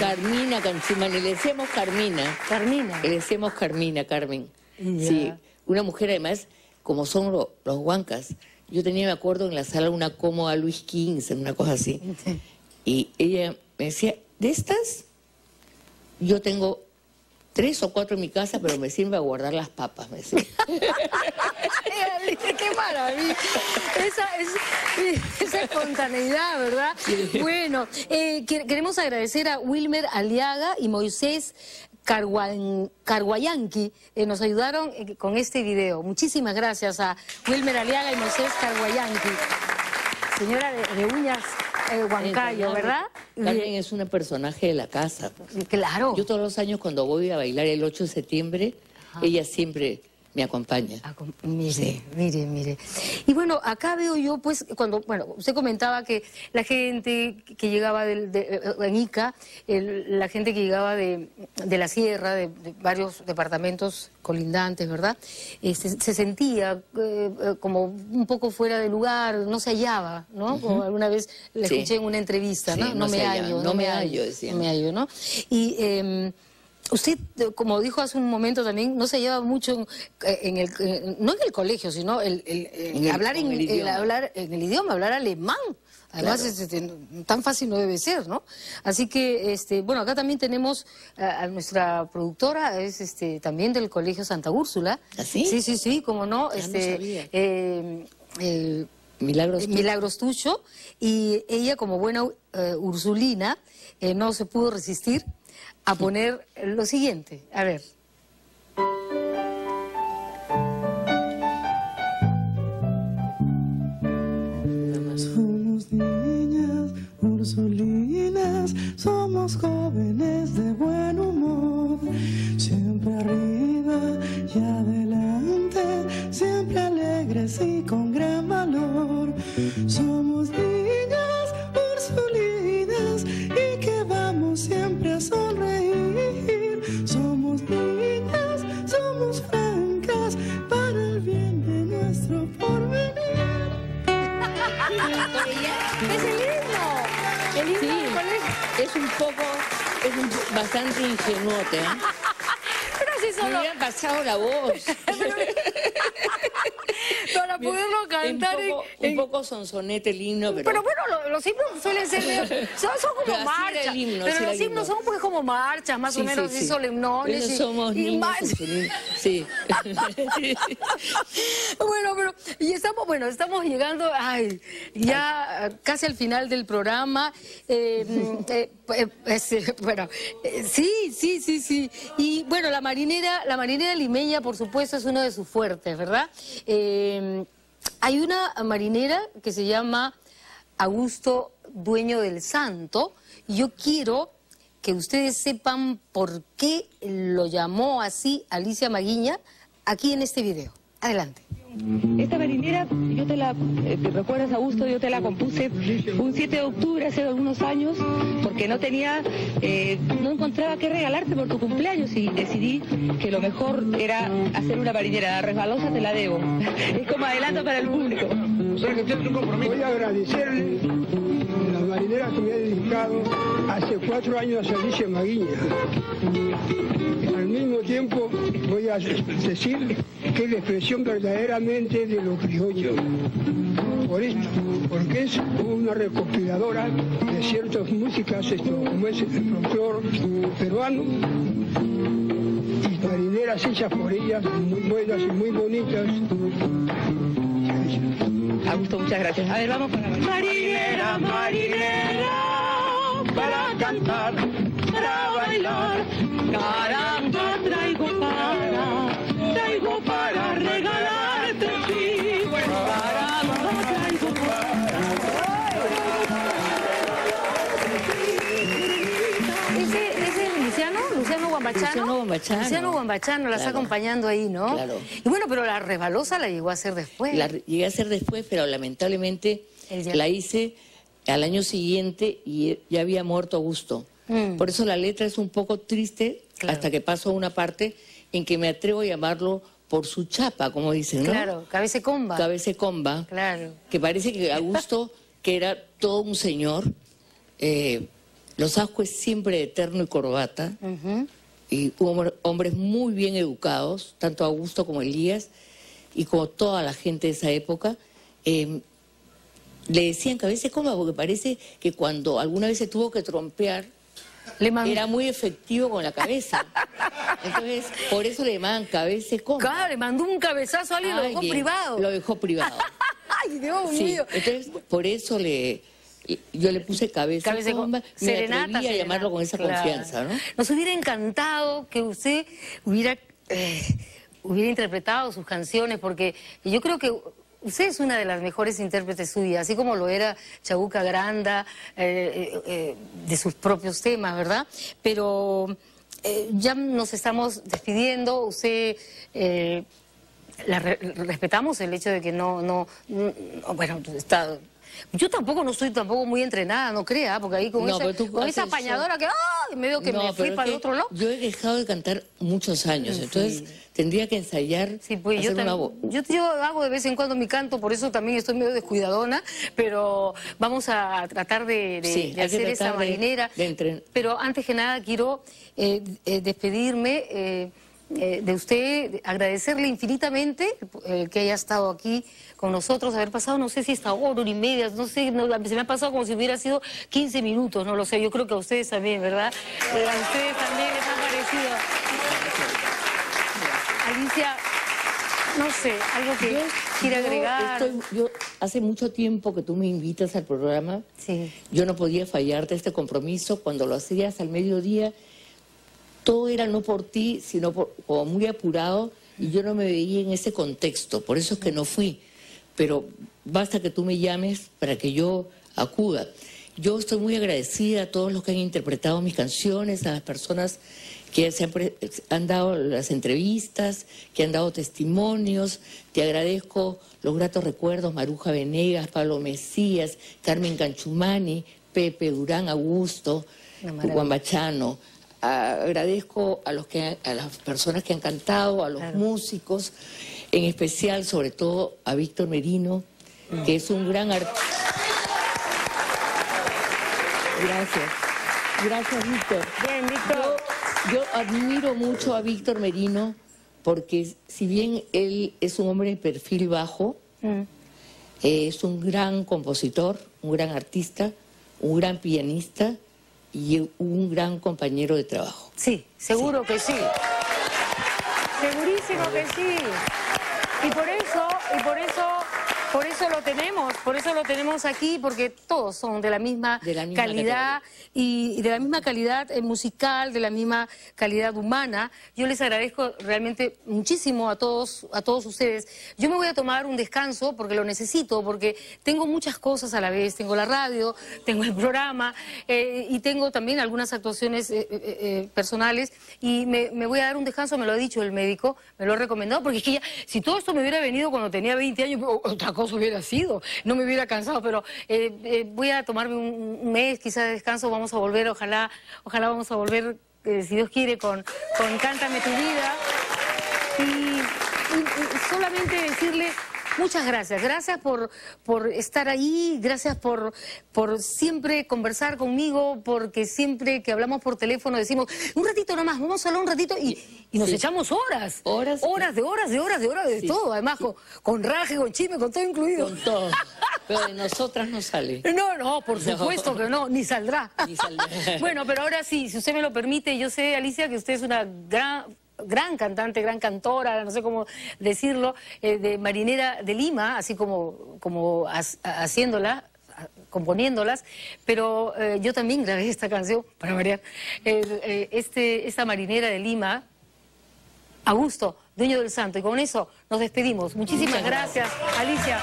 Carmina Cancimani, le decíamos Carmina. Carmina. Le decíamos Carmina, Carmen. Sí, una mujer además, como son lo- los huancas. Yo tenía, me acuerdo, en la sala una cómoda Luis XV, una cosa así. Y ella me decía, de estas, yo tengo tres o cuatro en mi casa, pero me sirve a guardar las papas, me. Ay, ¡Qué maravilla! Esa, es- esa espontaneidad, ¿verdad? Bueno, eh, que- queremos agradecer a Wilmer Aliaga y Moisés Carguayanqui, eh, nos ayudaron eh, con este video. Muchísimas gracias a Wilmer Aliaga y Moisés Carguayanqui. Señora de, de uñas eh, Huancayo, ¿verdad? Carmen es una personaje de la casa. Claro. Yo todos los años cuando voy a bailar el 8 de septiembre, ella siempre me acompaña. Ah, Mire, mire, mire. Y bueno, acá veo yo, pues, cuando, bueno, usted comentaba que la gente que llegaba del, de, en Ica, el- la gente que llegaba de, de la sierra, de, de varios departamentos colindantes, ¿verdad? Este, se sentía eh, eh, como un poco fuera de lugar, no se hallaba, ¿no? Como alguna vez le Sí. escuché en una entrevista, Sí, ¿no? no me hallo, no me hallo, decía. No me hallo, ¿no? Y... em, Usted, eh, como dijo hace un momento también, no se lleva mucho en, eh, en el, eh, no en el colegio, sino el, hablar en el hablar en el idioma, hablar alemán. Además, Claro. este, tan fácil no debe ser, ¿no? Así que, este, bueno, acá también tenemos a, a nuestra productora, es este, también del Colegio Santa Úrsula. ¿Ah, sí? Sí, sí, como no. Ah, no este, sabía. eh, eh, Milagros. Milagros Tucho, y ella como buena eh, ursulina eh, no se pudo resistir a poner lo siguiente. A ver. Somos niñas ursulinas, somos jóvenes de buen humor, Sí, colegio. es un poco, es un- bastante ingenuote. ¿eh? Pero si Me solo hubieran pasado la voz. para poderlo un, cantar en- poco, en- un poco sonsonete el himno, pero... Pero bueno, lo- los himnos suelen ser son, son como Pero marchas. el himno, pero los himnos himno. son pues como marchas, más Sí, o menos sí, sí. solemnones. Pero y- somos y niños ursulinos. Sí. Bueno, y estamos, bueno, estamos llegando, ay, ya casi al final del programa. Eh, eh, eh, este, bueno, eh, sí, sí, sí, sí. Y bueno, la marinera, la marinera limeña, por supuesto, es uno de sus fuertes, ¿verdad? Eh, hay una marinera que se llama Augusto Dueño del Santo. Y yo quiero que ustedes sepan por qué lo llamó así Alicia Maguiña aquí en este video. Adelante. Esta marinera, yo te la, eh, ¿te recuerdas Augusto? Yo te la compuse un 7 de octubre hace algunos años porque no tenía, eh, no encontraba qué regalarte por tu cumpleaños y decidí que lo mejor era hacer una marinera. La resbalosa te la debo. Es como adelanto para el público. Voy a agradecerle dedicado hace cuatro años a Alicia Maguiña. Al mismo tiempo voy a decir que es la expresión verdaderamente de lo criollo. Por esto, porque es una recopiladora de ciertas músicas, esto, como es el folclore peruano, y marineras hechas por ellas, muy buenas y muy bonitas. Augusto, muchas gracias. A ver, vamos con la marinera. Marinera, marinera, para cantar, para bailar, Caramba, traigo para, traigo para regalarte, sí. Caramba, traigo ¿Ese es el Luciano? ¿Luciano Guambachano? Luciano Guambachano. Luciano Guambachano la está Claro. acompañando ahí, ¿no? Claro. Y bueno, pero la resbalosa la llegó a hacer después. La llegué a hacer después, pero lamentablemente la hice al año siguiente y ya había muerto Augusto. Mm. Por eso la letra es un poco triste Claro. hasta que paso a una parte en que me atrevo a llamarlo por su chapa, como dicen, ¿no? Claro, cabeza comba. Cabece comba. Claro. Que parece que Augusto, que era todo un señor, eh, los Ascues siempre de terno y corbata, y hombres muy bien educados, tanto Augusto como Elías, y como toda la gente de esa época, em, le decían que a veces coma, porque parece que cuando alguna vez se tuvo que trompear, era muy efectivo con la cabeza. Entonces, por eso le llamaban cabeza coma. Claro, le mandó un cabezazo a alguien y lo dejó privado. Lo dejó privado. Ay, Dios mío. Entonces, por eso le yo le puse cabeza, cabeza comba, serenata, me a llamarlo con esa confianza, ¿no? Nos hubiera encantado que usted hubiera, eh, hubiera interpretado sus canciones, porque yo creo que usted es una de las mejores intérpretes suyas, así como lo era Chabuca Granda, eh, eh, de sus propios temas, ¿verdad? Pero ya nos estamos despidiendo, usted... La respetamos el hecho de que no, no, no bueno, está yo tampoco no estoy tampoco muy entrenada, no crea, porque ahí con, esa, apañadora que ¡ay! medio que me fui para el otro lado. Yo he dejado de cantar muchos años, entonces tendría que ensayar sí, pues yo, yo, hago de vez en cuando mi canto, por eso también estoy medio descuidadona, pero vamos a tratar de, hacer esa marinera. pero antes que nada quiero eh, eh, despedirme... Eh, eh, de usted, agradecerle infinitamente eh, que haya estado aquí con nosotros, haber pasado, no sé si esta hora, hora y media, no sé, se me ha pasado como si hubiera sido 15 minutos, no lo sé, yo creo que a ustedes también, ¿verdad? Eh, a ustedes también les ha parecido. Alicia, no sé, algo que quiera agregar. yo hace mucho tiempo que tú me invitas al programa. Sí. Yo no podía fallarte este compromiso cuando lo hacías al mediodía todo era no por ti, sino por, como muy apurado, y yo no me veía en ese contexto, por eso es que no fui. Pero basta que tú me llames para que yo acuda. Yo estoy muy agradecida a todos los que han interpretado mis canciones, a las personas que se han, dado las entrevistas, que han dado testimonios. Te agradezco los gratos recuerdos, Maruja Venegas, Pablo Mesías, Carmen Canchumani, Pepe Durán Augusto, Juan Bachano agradezco a, los que, a las personas que han cantado, a los músicos, en especial, sobre todo, a Víctor Merino, que es un gran artista. Gracias. Gracias, Víctor. Bien, Víctor. Yo, admiro mucho a Víctor Merino porque si bien él es un hombre de perfil bajo, mm. es un gran compositor, un gran artista, un gran pianista y un gran compañero de trabajo. Sí, seguro que sí. Segurísimo que sí. Y por eso, y por eso por eso lo tenemos, por eso lo tenemos aquí, porque todos son de la misma, calidad y, de la misma calidad eh, musical, de la misma calidad humana. Yo les agradezco realmente muchísimo a todos, a todos ustedes. Yo me voy a tomar un descanso porque lo necesito, porque tengo muchas cosas a la vez. Tengo la radio, tengo el programa eh, y tengo también algunas actuaciones eh, personales y me, me, voy a dar un descanso, me lo ha dicho el médico, me lo ha recomendado, porque es que ya, si todo esto me hubiera venido cuando tenía 20 años, otra cosa hubiera sido, no me hubiera cansado, pero eh, eh, voy a tomarme un, mes quizá de descanso, vamos a volver, ojalá, ojalá vamos a volver, eh, si Dios quiere, con, con Cántame tu vida. y solamente decirle Muchas gracias, gracias por, por estar ahí, gracias por, por siempre conversar conmigo, porque siempre que hablamos por teléfono decimos, un ratito nomás, vamos a hablar un ratito y, nos echamos horas. Horas. Horas de horas de horas de horas de todo, además con, con raje, con chisme, con todo incluido. Con todo. Pero de nosotras no sale. No, no, por supuesto que no, ni saldrá. Ni saldrá. bueno, pero ahora sí, si usted me lo permite, yo sé, Alicia, que usted es una gran gran cantante, gran cantora, no sé cómo decirlo, eh, de Marinera de Lima, así como, como haciéndola, componiéndolas, pero eh, yo también grabé esta canción, para variar, eh, este, esta marinera de Lima, Augusto, dueño del santo, y con eso nos despedimos. Muchísimas gracias, Alicia.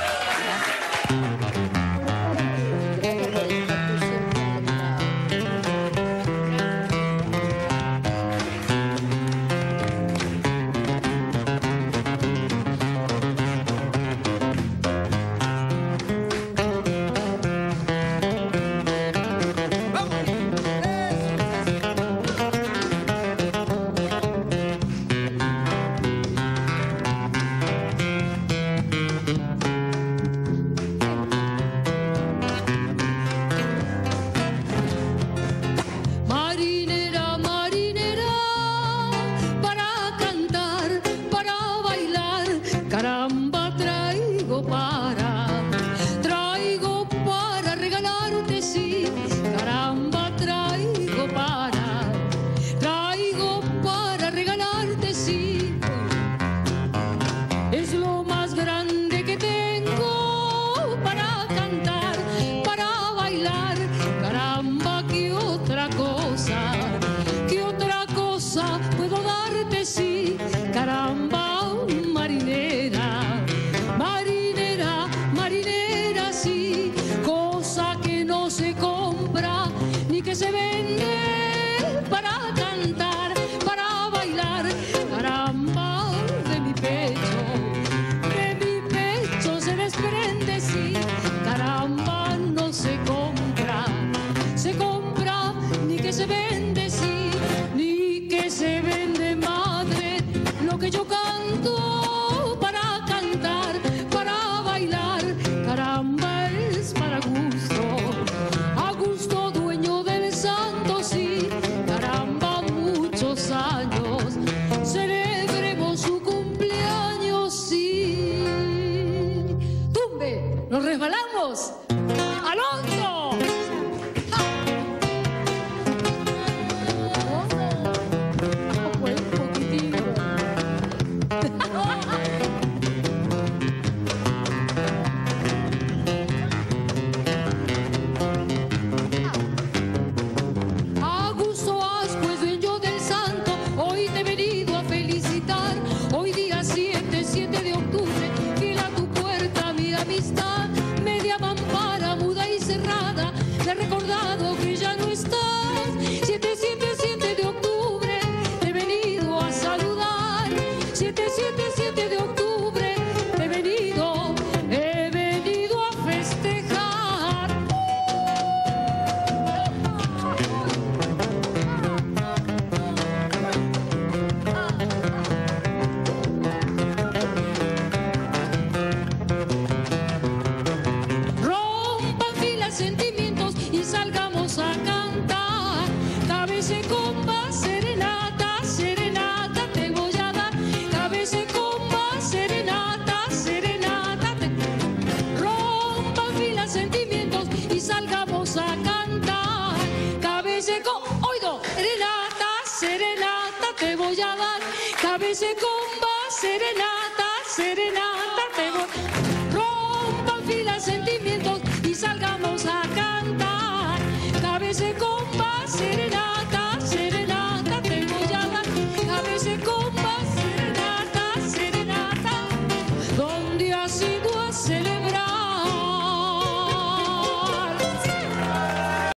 Dar, cabece con va, serenata, serenata